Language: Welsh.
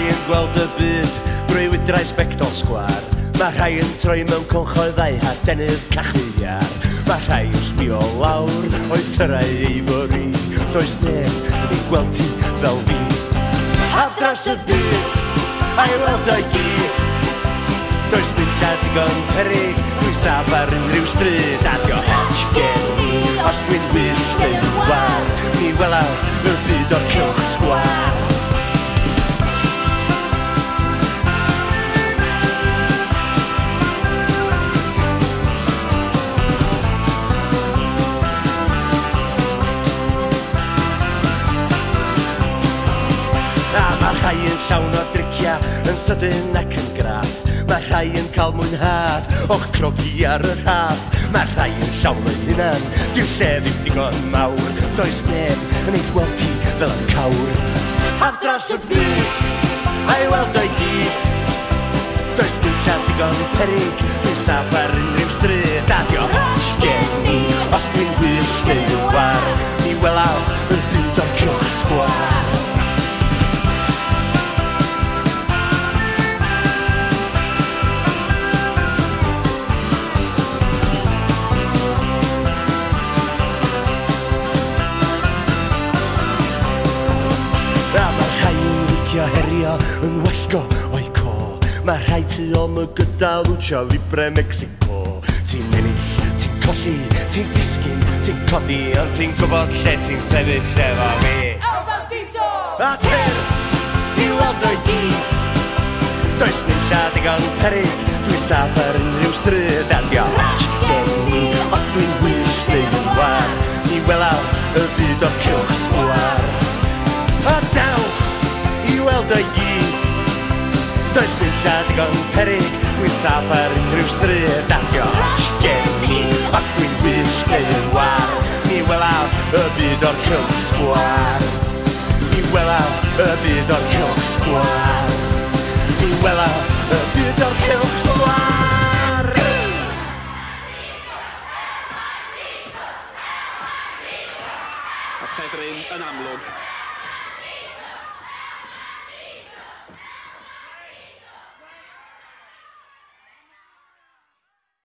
rhai yn gweld y byd Brwy wydrau sbectol sgwar Mae rhai yn troi mewn colchoddau a denydd cachu iar Mae rhai yn sbio lawr o'i tyrau ei fori Does neb i gweld ti fel fi Haf dras y byd a'i weld o'i gyd Does dim lladigon peryg Dwi saf ar unrhyw stryd Adio hatch gen i Os dwi'n wyth yn war Mi welawr rhai yn llawn o dricia yn sydyn ac yn graff. Mae rhai yn cael mwynhad o'ch crogi ar y rhaff. Mae rhai yn llawn o'i hunan, diw lle ddim digon mawr. Does neb yn ei dwelgi fel yn cawr. Haf dros y byd, a'i weld o'i gyd. Does dim lladd digon peryg, nes afar unrhyw stryd. A Adio, gen i, os dwi'n gen i California yn wellgo o'i co Mae rhai ti om y gyda lwtio libre Mexico Ti'n ennill, ti'n colli, ti'n disgyn, ti'n codi Ond ti'n gwybod lle ti'n sefyll efo fi Albertito! A ti'n, i weld o'i gyd Does ni'n llad i gan peryg Dwi saff ar unrhyw stryd Adio Chicken ni Os dwi'n wyll neu yn war Ni welaf y byd o'r cilch sgwar A dawn gweld o'i gyd Does dim llad lladgon perig Dwi'n saff ar unrhyw stryd Ac gen mi Os dwi'n byll neu'n war Mi welaw y byd o'r cylch sgwar Mi welaw y byd o'r cylch sgwar Mi welaw y byd o'r cylch sgwar Pedrin yn amlwg